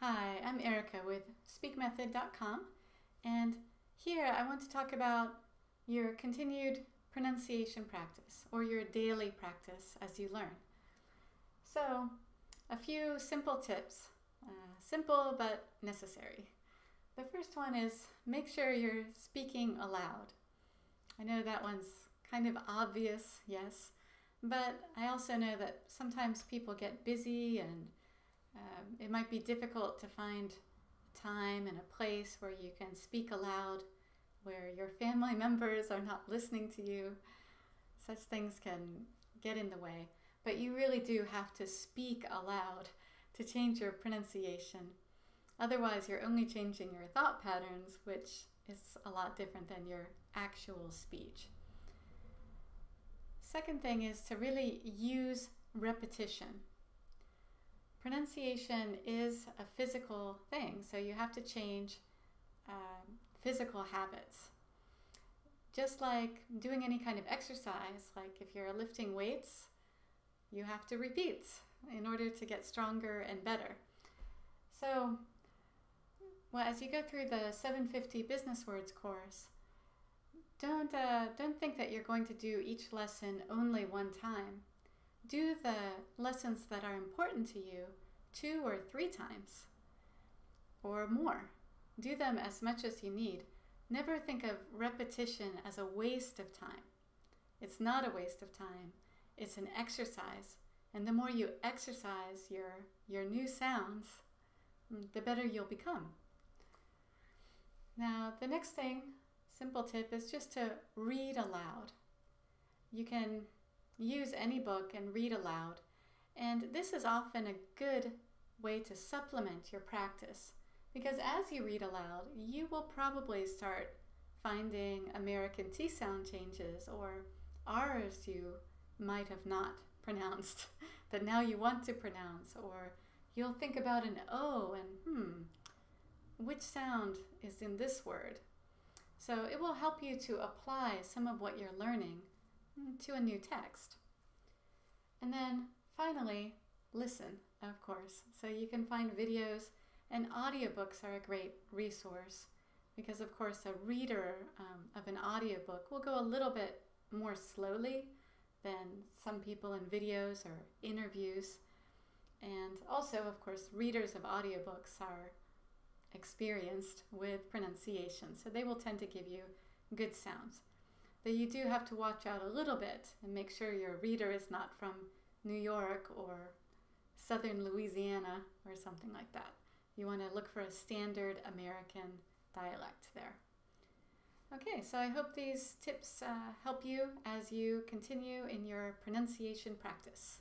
Hi, I'm Erica with SpeakMethod.com, and here I want to talk about your continued pronunciation practice or your daily practice as you learn. So, a few simple tips, uh, simple but necessary. The first one is make sure you're speaking aloud. I know that one's kind of obvious, yes, but I also know that sometimes people get busy and um, it might be difficult to find time and a place where you can speak aloud, where your family members are not listening to you. Such things can get in the way, but you really do have to speak aloud to change your pronunciation. Otherwise, you're only changing your thought patterns, which is a lot different than your actual speech. Second thing is to really use repetition. Pronunciation is a physical thing, so you have to change uh, physical habits. Just like doing any kind of exercise, like if you're lifting weights, you have to repeat in order to get stronger and better. So, well, as you go through the 750 Business Words course, don't, uh, don't think that you're going to do each lesson only one time. Do the lessons that are important to you two or three times or more. Do them as much as you need. Never think of repetition as a waste of time. It's not a waste of time. It's an exercise. And the more you exercise your, your new sounds, the better you'll become. Now, the next thing, simple tip, is just to read aloud. You can use any book and read aloud. And this is often a good way to supplement your practice because as you read aloud, you will probably start finding American T sound changes or R's you might have not pronounced that now you want to pronounce, or you'll think about an O and hmm, which sound is in this word? So it will help you to apply some of what you're learning to a new text. And then finally, listen, of course. So you can find videos and audiobooks are a great resource because, of course, a reader um, of an audiobook will go a little bit more slowly than some people in videos or interviews. And also, of course, readers of audiobooks are experienced with pronunciation, so they will tend to give you good sounds. Though you do have to watch out a little bit and make sure your reader is not from New York or southern Louisiana or something like that. You want to look for a standard American dialect there. Okay, so I hope these tips uh, help you as you continue in your pronunciation practice.